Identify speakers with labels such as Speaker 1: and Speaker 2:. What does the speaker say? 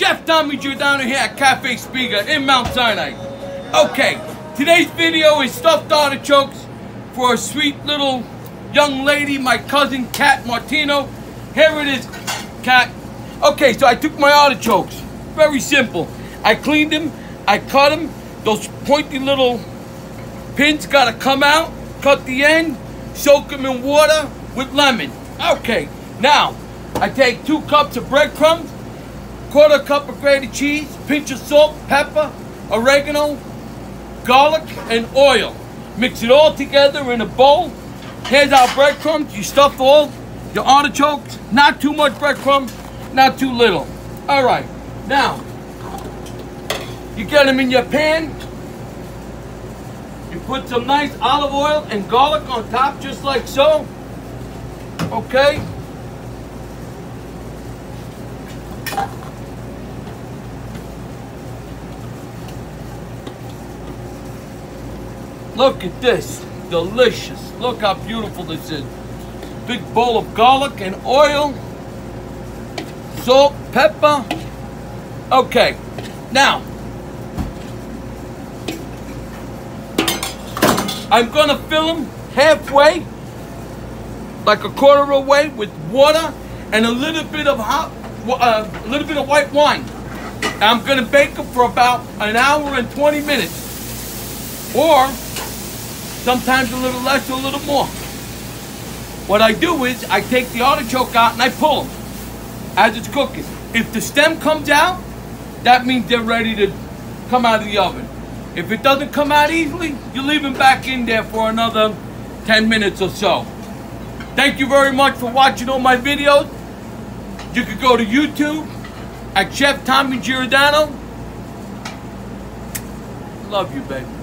Speaker 1: Chef Tommy Giordano here at Cafe Spiga in Mount Sinai. Okay, today's video is stuffed artichokes for a sweet little young lady, my cousin Kat Martino. Here it is, Kat. Okay, so I took my artichokes. Very simple. I cleaned them, I cut them. Those pointy little pins gotta come out, cut the end, soak them in water with lemon. Okay, now I take two cups of breadcrumbs, quarter cup of grated cheese, pinch of salt, pepper, oregano, garlic, and oil. Mix it all together in a bowl. Here's our breadcrumbs. You stuff all your artichokes. Not too much breadcrumbs, not too little. All right, now you get them in your pan. You put some nice olive oil and garlic on top, just like so. Okay. Look at this. Delicious. Look how beautiful this is. Big bowl of garlic and oil. Salt, pepper. Okay. Now, I'm gonna fill them halfway, like a quarter away, with water and a little bit of hot, uh, a little bit of white wine. I'm gonna bake them for about an hour and 20 minutes, or sometimes a little less a little more. What I do is I take the artichoke out and I pull them as it's cooking. If the stem comes out, that means they're ready to come out of the oven. If it doesn't come out easily, you leave them back in there for another 10 minutes or so. Thank you very much for watching all my videos. You could go to YouTube at Chef Tommy Giordano. Love you, baby.